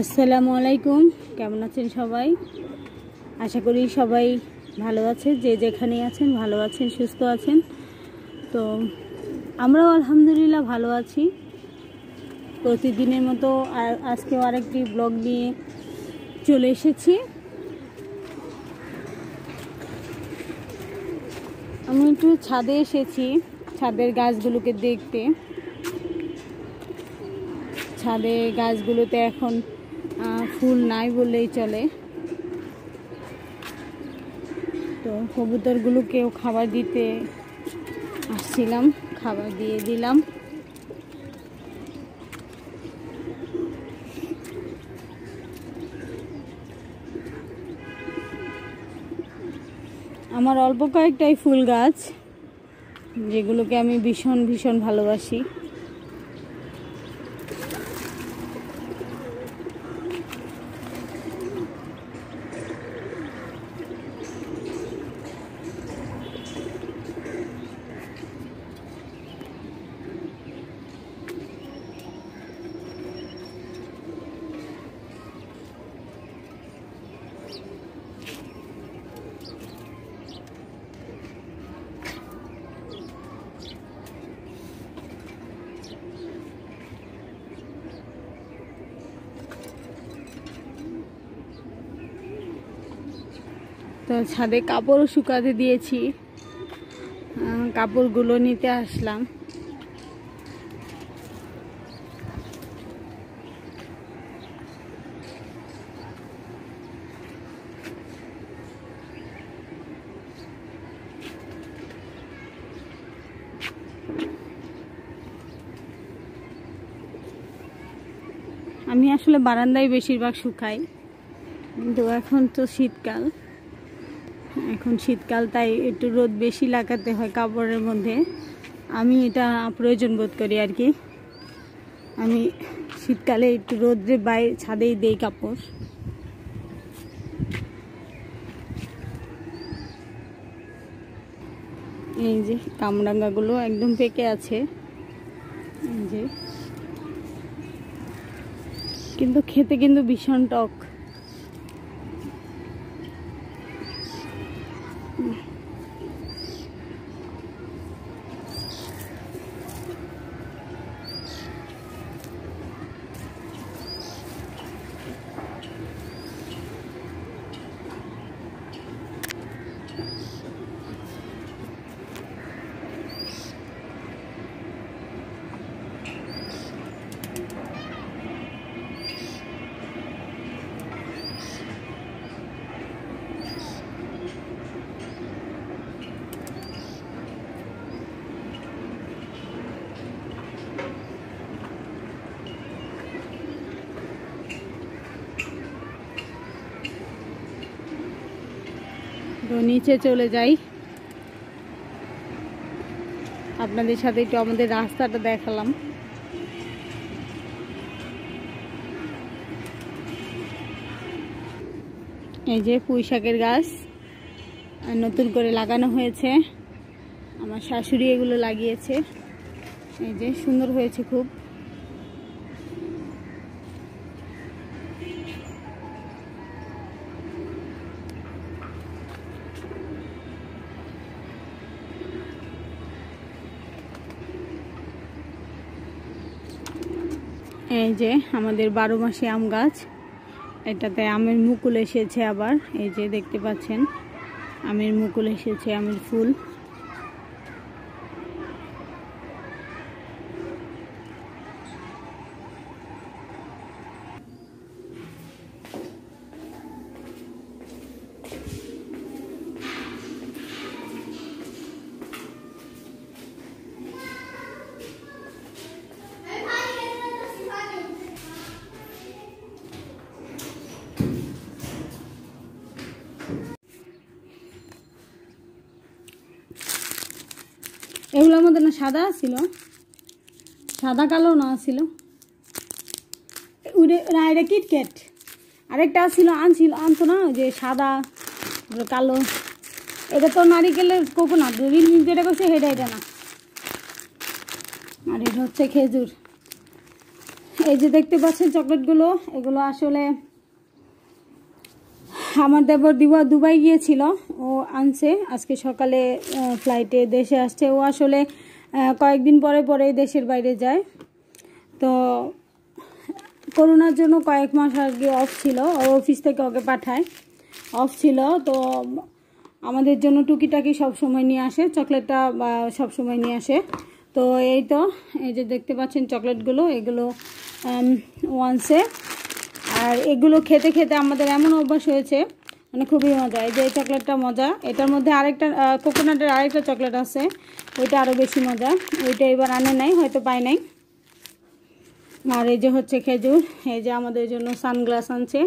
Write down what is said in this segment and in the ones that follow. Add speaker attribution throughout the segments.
Speaker 1: আসসালামু আলাইকুম। কেমন আছেন সবাই? আশা করি সবাই ভালো আছে যে যেখানে আছেন ভালো আছেন, সুস্থ আছেন। তো আমরাও আলহামদুলিল্লাহ ভালো আছি। প্রতিদিনের মতো আর আজকেও আরেকটি ব্লগ নিয়ে চলে এসেছি। আমি একটু ছাদে এসেছি, ছাদের গাছগুলোকে দেখতে। ছাদে গাছগুলোতে এখন ফুল নাই বললেই চলে। তো কবুতরগুলোকেও খাবার দিতে আসছিলাম, খাবার দিয়ে দিলাম। আমার অল্প কয়েকটাই ফুল গাছ, যেগুলোকে আমি ভীষণ ভীষণ ভালোবাসি। তো ছাদে কাপড়ও শুকাতে দিয়েছি। কাপড়গুলো নিতে আসলাম। আমি আসলে বারান্দায় বেশিরভাগ শুকাই, কিন্তু এখন তো শীতকাল। এখন শীতকাল, তাই একটু রোদ বেশি লাগাতে হয় কাপড়ের মধ্যে। আমি এটা প্রয়োজন বোধ করি আর কি। আমি শীতকালে একটু রোদ্রে বাইরে ছাদেই দেই কাপড়। এই যে কামরাঙ্গাগুলো একদম পেকে আছে। এই যে। কিন্তু খেতে কিন্তু ভীষণ টক। নিচে চলে যাই। আপনাদের সাথে একটু আমাদের রাস্তাটা দেখালাম। এই যে পুঁই শাকের গাছ নতুন করে লাগানো হয়েছে। আমার শাশুড়ি এগুলো লাগিয়েছে। এই যে সুন্দর হয়েছে খুব। এই যে আমাদের বারো মাসে আম গাছ। এটাতে আমের মুকুল এসেছে আবার, এই যে দেখতে পাচ্ছেন। আমের মুকুল এসেছে, আমের ফুল এগুলোর মধ্যে না সাদা ছিল। সাদা কালো না ছিল। না, এটা কিটক্যাট আরেকটা ছিল, আনছিল, আনতো না যে সাদা কালো। এটা তো নারিকেলের কোকোনাট রিল যেটা করছে সেটা এটা না। আর এটা হচ্ছে খেজুর। এই যে দেখতে পাচ্ছেন চকলেটগুলো, এগুলো আসলে আমার দেবর দিবা দুবাই গিয়েছিল, ও আনছে। আজকে সকালে ফ্লাইটে দেশে আসছে। ও আসলে কয়েকদিন পরে পরে দেশের বাইরে যায়। তো করোনার জন্য কয়েক মাস কি অফ ছিল। অফিস থেকে ওকে পাঠায়। অফ ছিল, তো আমাদের জন্য টুকিটাকি সব সময় নিয়ে আসে। চকলেটটা সব সময় নিয়ে আসে। তো এই তো, এই যে দেখতে পাচ্ছেন চকলেটগুলো এগুলো ওয়ান্সে আর এগুলো খেতে খেতে আমাদের এমন অভ্যাস হয়েছে মানে খুবই মজা। এই যে এই চকলেটটা মজা। এটার মধ্যে আরেকটা কোকোনাটের আরেকটা চকলেট আছে। ওইটা আরও বেশি মজা। ওইটা এবার আনে নাই, হয়তো পাই নাই। আর এই যে হচ্ছে খেজুর। এই যে আমাদের জন্য সানগ্লাস আনছে।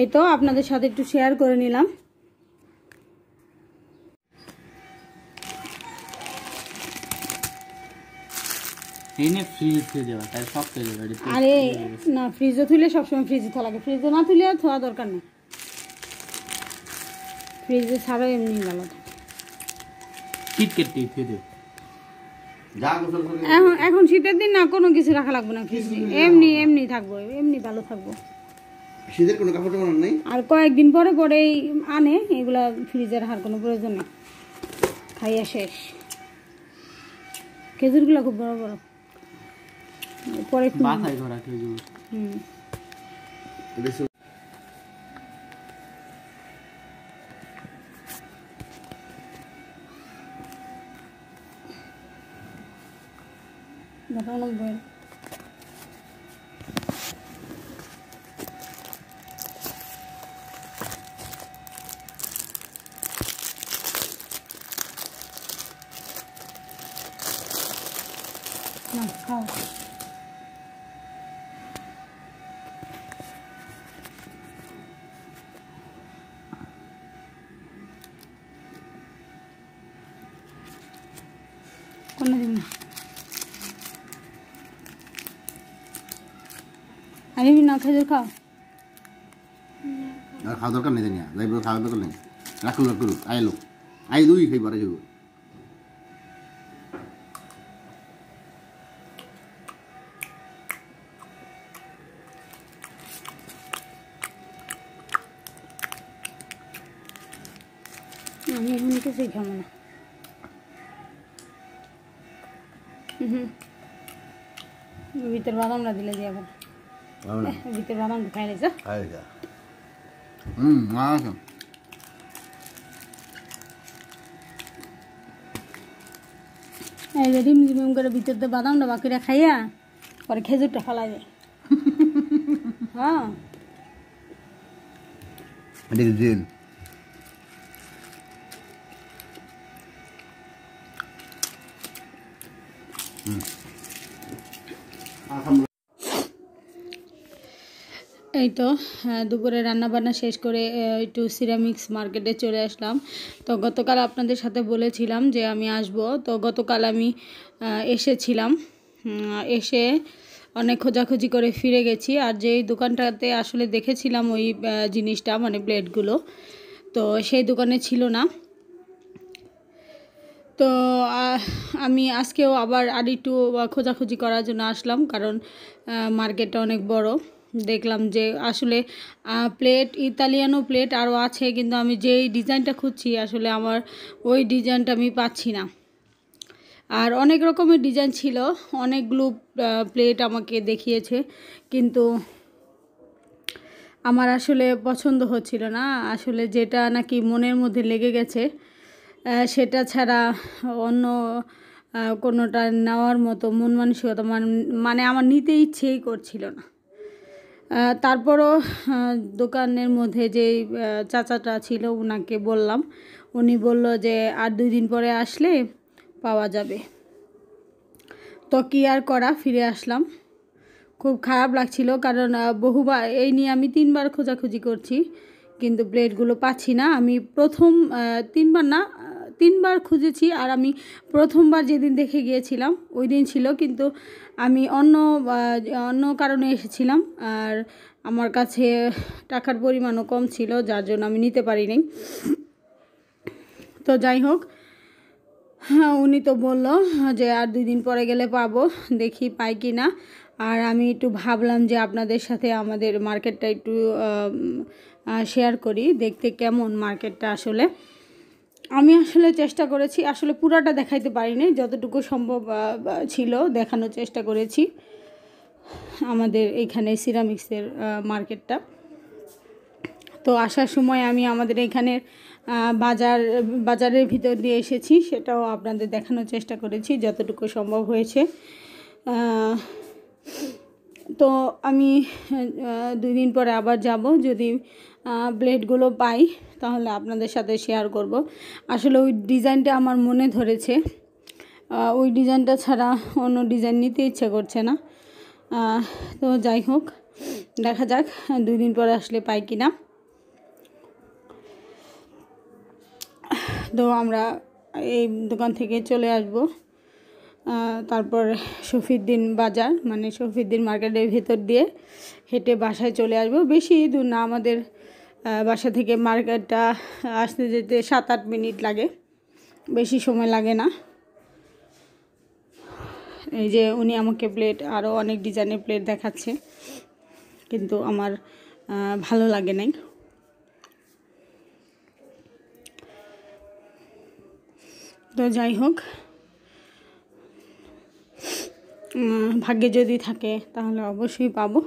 Speaker 1: এই তো আপনাদের সাথে একটু শেয়ার করে নিলাম।
Speaker 2: এই নিয়ে ফ্রিজ তাই সব
Speaker 1: আরে না ফ্রিজে তুলে সবসময় ফ্রিজে থা লাগে। ফ্রিজে না তুলে থোয়া দরকার নেই। ফ্রিজে ছাড়াও এমনি ভালো। থাকে।
Speaker 2: কিটকেট দিয়ে দেবে।
Speaker 3: যা
Speaker 1: এখন এখন শীতের দিন না কোনো কিছু রাখা লাগবে না ফ্রিজে এমনি এমনি থাকব এমনি ভালো থাকব।
Speaker 3: শীতের কোনো কাপড় টাপড় নেই?
Speaker 1: আর কয়েকদিন পরে পরেই আনে এগুলা ফ্রিজে রাখার কোনো প্রয়োজন নেই। খাইয়া শেষ। খেজুরগুলো খুব বড় বড়। পরে খুব-
Speaker 2: বাসায় ধরা খেজুর
Speaker 1: হুম
Speaker 3: বেশি
Speaker 1: দেখানো বই না খাও কোনো দিন না আমি না খেজুর খাও
Speaker 3: আর খাওয়া দরকার নেই জানি যাইব খাওয়া দরকার নেই রাখুন রাখুন আইলো আই দুই খাই পারে
Speaker 1: ভিতর বাদামটা দিলে দিয়ে আবার। ভিতর বাদামটা খাই লেছে
Speaker 3: হুম আচ্ছা
Speaker 1: এই যে করে ভিতর বাদামটা বাকিরা খাইয়া পরে খেজুরটা ফেলাই দেয় হ্যাঁ এই তো হ্যাঁ, দুপুরে রান্না বান্না শেষ করে একটু সিরামিক্স মার্কেটে চলে আসলাম। তো গতকাল আপনাদের সাথে বলেছিলাম যে আমি আসব। তো গতকাল আমি এসেছিলাম। এসে অনেক খোঁজাখুঁজি করে ফিরে গেছি। আর যেই দোকানটাতে আসলে দেখেছিলাম ওই জিনিসটা মানে প্লেটগুলো তো সেই দোকানে ছিল না। তো আমি আজকেও আবার আর একটু খোঁজাখুঁজি করার জন্য আসলাম। কারণ মার্কেটটা অনেক বড়। দেখলাম যে আসলে প্লেট ইতালিয়ানো প্লেট আরও আছে, কিন্তু আমি যেই ডিজাইনটা খুঁজছি আসলে আমার ওই ডিজাইনটা আমি পাচ্ছি না। আর অনেক রকমের ডিজাইন ছিল অনেকগুলো প্লেট আমাকে দেখিয়েছে, কিন্তু আমার আসলে পছন্দ হচ্ছিল না। আসলে যেটা নাকি মনের মধ্যে লেগে গেছে সেটা ছাড়া অন্য কোনোটা নেওয়ার মতো মন মানসিকতা মানে আমার নিতে ইচ্ছেই করছিল না। তারপরও দোকানের মধ্যে আহ, চাচাটা ছিল ওনাকে বললাম। উনি বলল যে আর দুই দিন পরে আসলে পাওয়া যাবে। তো কি আর করা ফিরে আসলাম। খুব খারাপ লাগছিল কারণ বহুবার এই নিয়ে আমি তিনবার খোঁজাখুঁজি করছি কিন্তু প্লেটগুলো পাচ্ছি না। আমি প্রথম তিনবার না তিনবার খুঁজেছি আর আমি প্রথমবার যেদিন দেখে গিয়েছিলাম, ওই দিন ছিল। কিন্তু আমি অন্য অন্য কারণে এসেছিলাম আর আমার কাছে টাকার পরিমাণও কম ছিল, যার জন্য আমি নিতে পারিনি। তো যাই হোক হ্যাঁ উনি তো বলল যে আর দুই দিন পরে গেলে পাবো, দেখি পাই কি না। আর আমি একটু ভাবলাম যে আপনাদের সাথে আমাদের মার্কেটটা একটু শেয়ার করি, দেখতে কেমন মার্কেটটা আসলে। আমি আসলে চেষ্টা করেছি আসলে পুরাটা দেখাইতে পারিনি যতটুকু সম্ভব ছিল দেখানোর চেষ্টা করেছি আমাদের এখানে সিরামিক্সের মার্কেটটা। তো আসার সময় আমি আমাদের এখানের বাজার বাজারের ভিতর দিয়ে এসেছি সেটাও আপনাদের দেখানোর চেষ্টা করেছি যতটুকু সম্ভব হয়েছে। তো আমি আহ, দুই দিন পরে আবার যাব যদি ব্লেডগুলো পাই তাহলে আপনাদের সাথে শেয়ার করব। আসলে ওই ডিজাইনটা আমার মনে ধরেছে। ওই ডিজাইনটা ছাড়া অন্য ডিজাইন নিতে ইচ্ছে করছে না। তো যাই হোক, দেখা যাক, দুই দিন পরে আসলে পাই কি না তো আমরা এই দোকান থেকে চলে আসব। তারপর শফিউদ্দিন বাজার মানে শফিউদ্দিন মার্কেটের ভেতর দিয়ে হেঁটে বাসায় চলে আসব। বেশি দূর না, আমাদের বাসা থেকে মার্কেটটা আসতে যেতে সাত আট মিনিট লাগে। বেশি সময় লাগে না। এই যে উনি আমাকে প্লেট আরও অনেক ডিজাইনের প্লেট দেখাচ্ছে। কিন্তু আমার ভালো লাগে নাই। তো যাই হোক ভাগ্যে যদি থাকে তাহলে অবশ্যই পাবো।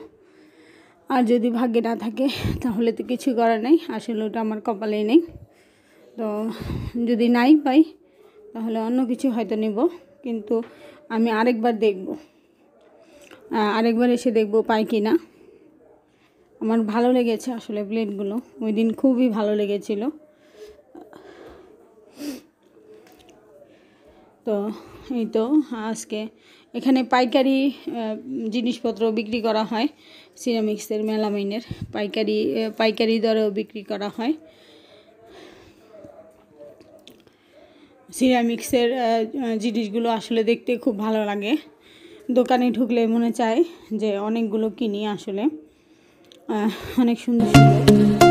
Speaker 1: আর যদি ভাগ্যে না থাকে, তাহলে তো কিছু করার নেই। আসলে ওটা আমার কপালেই নেই। তো যদি নাই পাই, তাহলে অন্য কিছু হয়তো নেব। কিন্তু আমি আরেকবার দেখব। আরেকবার এসে দেখব পাই কি না। আমার ভালো লেগেছে আসলে প্লেটগুলো ওই দিন খুবই ভালো লেগেছিল। তো এই তো আজকে এখানে পাইকারি জিনিসপত্র বিক্রি করা হয়। সিরামিক্সের, মেলামাইনের পাইকারি পাইকারি দরেও বিক্রি করা হয়। সিরামিক্সের জিনিসগুলো আসলে দেখতে খুব ভালো লাগে। দোকানে ঢুকলে মনে চায় যে অনেকগুলো কিনি আসলে। অনেক সুন্দর সুন্দর।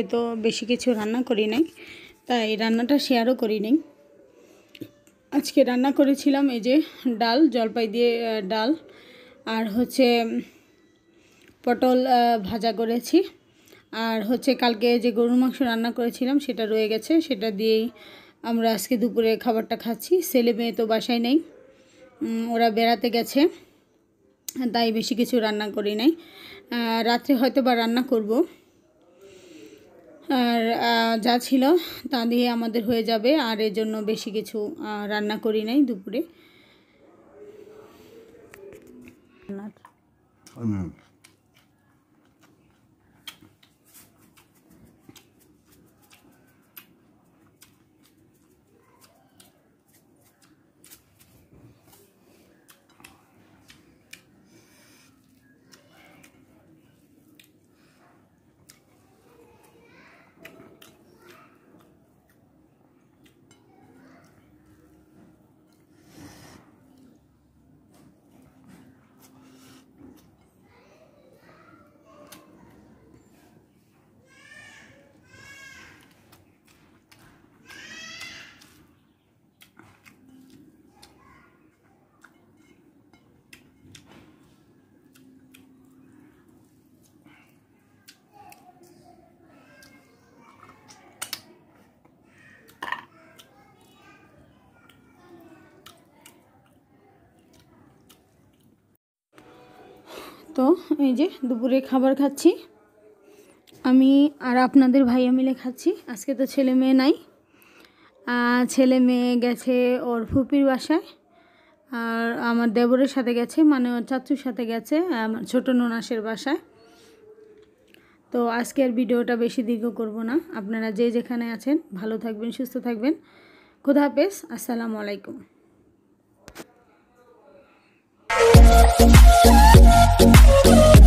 Speaker 1: আজকে তো বেশি কিছু রান্না করি নাই, তাই রান্নাটা শেয়ারও করি নাই। আজকে রান্না করেছিলাম এই যে ডাল, জলপাই দিয়ে ডাল আর হচ্ছে পটল ভাজা করেছি। আর হচ্ছে কালকে যে গরুর মাংস রান্না করেছিলাম সেটা রয়ে গেছে, সেটা দিয়েই আমরা আজকে দুপুরে খাবারটা খাচ্ছি। ছেলে মেয়ে তো বাসায় নেই ওরা বেড়াতে গেছে, তাই বেশি কিছু রান্না করি নাই। রাত্রে হয়তো বা রান্না করব। আর যা ছিল তা দিয়ে আমাদের হয়ে যাবে আর এর জন্য বেশি কিছু রান্না করি নাই দুপুরে
Speaker 3: হুম।
Speaker 1: তো এই যে দুপুরে খাবার খাচ্ছি। আমি আর আপনাদের ভাইয়া মিলে খাচ্ছি। আজকে তো ছেলে মেয়ে নাই। ছেলে মেয়ে গেছে ওর ফুপির বাসায়। আর আমার দেবরের সাথে গেছে মানে ওর চাচুর সাথে গেছে, আমার ছোটো ননাসের বাসায়। তো আজকের ভিডিওটা বেশি দীর্ঘ করব না। আপনারা যে যেখানে আছেন, ভালো থাকবেন, সুস্থ থাকবেন। খুদা হাফেজ, আসসালামু আলাইকুম। Thank you.